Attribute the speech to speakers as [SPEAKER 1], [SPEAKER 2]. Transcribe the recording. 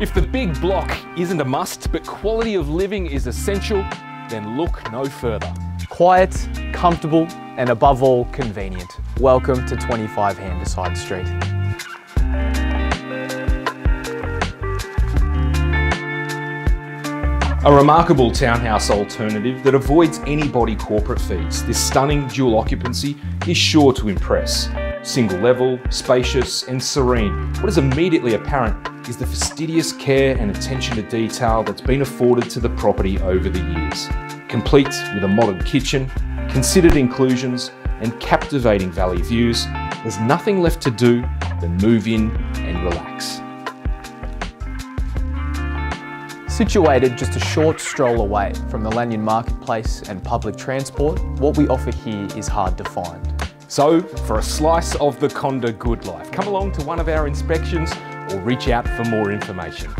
[SPEAKER 1] If the big block isn't a must, but quality of living is essential, then look no further.
[SPEAKER 2] Quiet, comfortable, and above all, convenient. Welcome to 25 Handasyde Street.
[SPEAKER 1] A remarkable townhouse alternative that avoids any body corporate fees. This stunning dual occupancy is sure to impress. Single level, spacious, and serene. What is immediately apparent is the fastidious care and attention to detail that's been afforded to the property over the years. Complete with a modern kitchen, considered inclusions, and captivating valley views, there's nothing left to do than move in and relax.
[SPEAKER 2] Situated just a short stroll away from the Lanyon Marketplace and public transport, what we offer here is hard to find.
[SPEAKER 1] So, for a slice of the Conder good life, come along to one of our inspections or reach out for more information.